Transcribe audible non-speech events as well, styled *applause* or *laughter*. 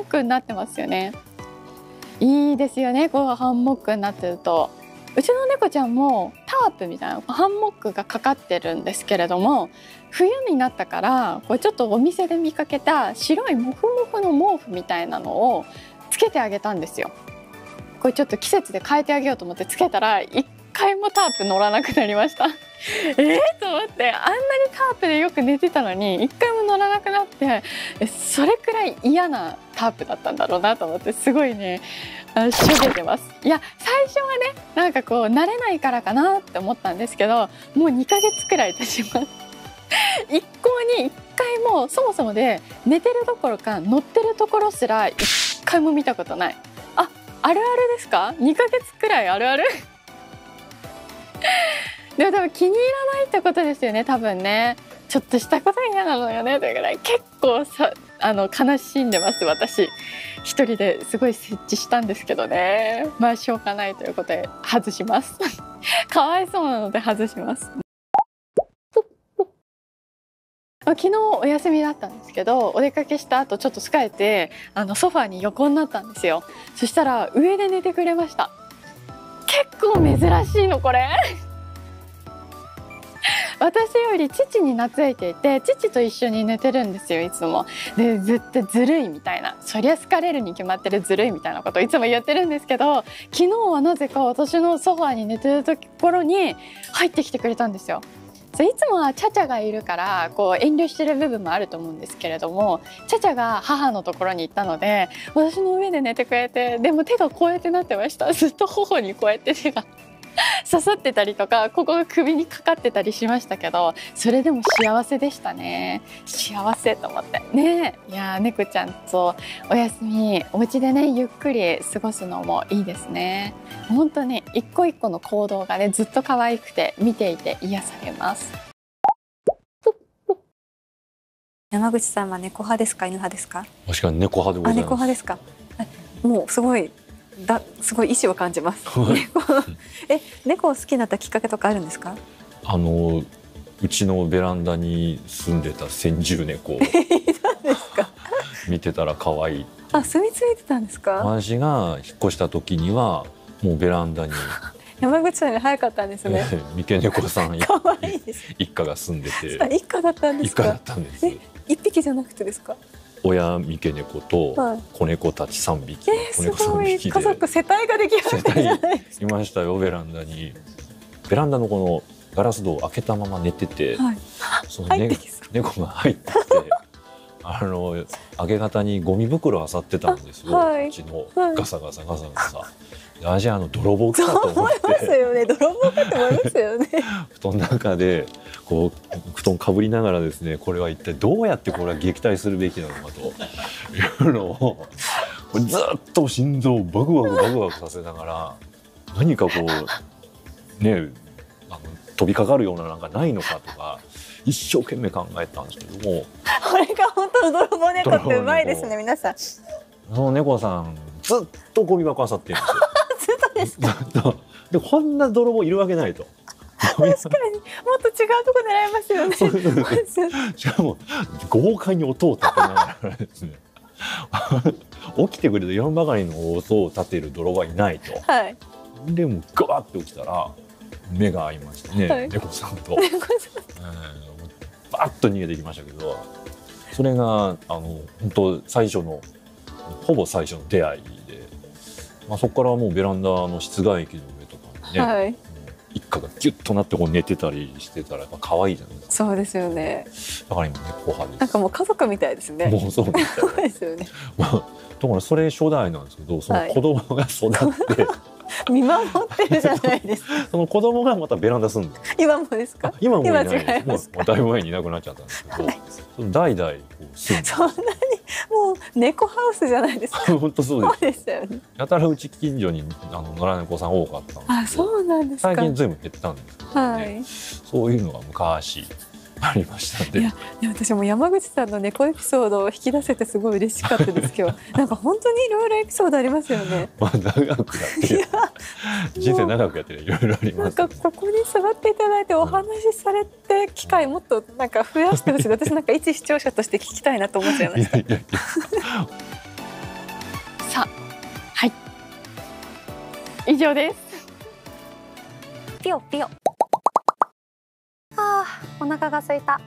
モックになってますよね。いいですよね。こうハンモックになってると。うちの猫ちゃんもタープみたいなハンモックがかかってるんですけれども冬になったからこれちょっとお店で見かけた白いモフモフの毛布みたいなのをつけてあげたんですよ。これちょっと季節で変えてあげようと思ってつけたら一回もタープ乗らなくなりました。*laughs* えー、と思ってあんなにタープでよく寝てたのに一回も乗らなくなってそれくらい嫌なタープだったんだろうなと思ってすごいねしょげてます。いや最初はねなんかこう慣れないからかなって思ったんですけどもう2ヶ月くらい経ちます。*laughs* 一向に一回もそもそもで寝てるどころか乗ってるところすら一回も見たことない。ああるあるですか？2ヶ月くらいあるある？*laughs* でも多分気に入らないってことですよね多分ね。ちょっとしたこと嫌なのよねというぐらい。結構さあの悲しんでます私。一人ですごい設置したんですけどね。まあしょうがないということで外します。*laughs* かわいそうなので外します。昨日お休みだったんですけどお出かけした後ちょっと疲れてあのソファーに横になったんですよ。そしたら上で寝てくれました。結構珍しいのこれ。私より父に懐いていて父と一緒に寝てるんですよいつも。でずっとずるいみたいなそりゃ好かれるに決まってるずるいみたいなことをいつも言ってるんですけど昨日はなぜか私のソファーに寝てるところに入ってきてくれたんですよ。いつもはチャチャがいるからこう遠慮してる部分もあると思うんですけれどもチャチャが母のところに行ったので私の上で寝てくれてでも手がこうやってなってましたずっと頬にこうやって手が *laughs* 刺さってたりとかここが首にかかってたりしましたけどそれでも幸せでしたね。幸せと思って。ねいや猫ちゃんとお休みお家でねゆっくり過ごすのもいいですね。本当に一個一個の行動がねずっと可愛くて見ていて癒されます。山口さんは猫派ですか犬派ですか？確かに猫派でございます。猫派ですか。もうすごいだすごい意志を感じます。*laughs* 猫え猫を好きになったきっかけとかあるんですか？あのうちのベランダに住んでた先住猫 *laughs* 見てたら可愛い。あ住み着いてたんですか？私が引っ越した時にはもうベランダに *laughs* 山口さんより早かったんですね。三毛猫さん可愛いです一家が住んでて一家だったんです一家だったんです。一匹じゃなくてですか？親三毛猫と子猫たち三匹、はい、子猫三匹で。家族世帯ができましたじゃないいましたよベランダに。ベランダのこのガラス戸を開けたまま寝てて、はい、その、ね、猫が入ってあの明け方にゴミ袋漁ってたんですよ、はい、うちのガサガサガサガサ。あじゃあの泥棒かと思って。ますよね。泥棒かと思いますよね。*laughs* 布団の中でこう布団かぶりながらですね、これは一体どうやってこれは撃退するべきなのかというのをずっと心臓をバクバクバクバクさせながら何かこうねあの飛びかかるようななんかないのかとか。一生懸命考えたんですけどもこれが本当の泥棒猫ってうまいですね皆さんその猫さんずっとゴミ箱あさってるんですよ *laughs* ですか？でこんな泥棒いるわけないと。確かにもっと違うとこ狙いますよね。しかも豪快に音を立てながらですね。*laughs* 起きてくれと言わんばかりの音を立てる泥棒はいないと。はい。でもガーって起きたら目が合いましてね、はい、猫さんと。猫さん。えー、バッと逃げてきましたけど、それがあの本当最初のほぼ最初の出会いまあ、そこからもうベランダの室外機の上とかにね、はい、一家がギュッとなってこう寝てたりしてたらやっぱ可愛いじゃないですか。そうですよね。だから今猫派です。なんかもう家族みたいですね。もうそうみたいですよね。まあだからそれ初代なんですけどその子供が育って、は *laughs* い *laughs* 見守ってるじゃないですか。その子供がまたベランダ住んで今もですか？今もいないです。もうだいぶ前にいなくなっちゃったんですけど、はい、代々住んで。そんなにもう猫ハウスじゃないですか？*laughs* 本当そうです。よね。やたらうち近所にあの野良猫さん多かったんですあ、そうなんです最近ずいぶん減ったんですけど、ね、はい、そういうのが昔ありましたいやいや私も山口さんの猫エピソードを引き出せてすごい嬉しかったです今日。*laughs* なんか本当にいろいろエピソードありますよね。*laughs* まあ長くやってる。人生長くやってる。いろいろあります、ね、なんかここに座っていただいてお話しされて機会もっとなんか増やしてほしい。*laughs* 私なんか一視聴者として聞きたいなと思っちゃいました。いやいやいや。さあはい。以上です。ピヨピヨお腹が空いた。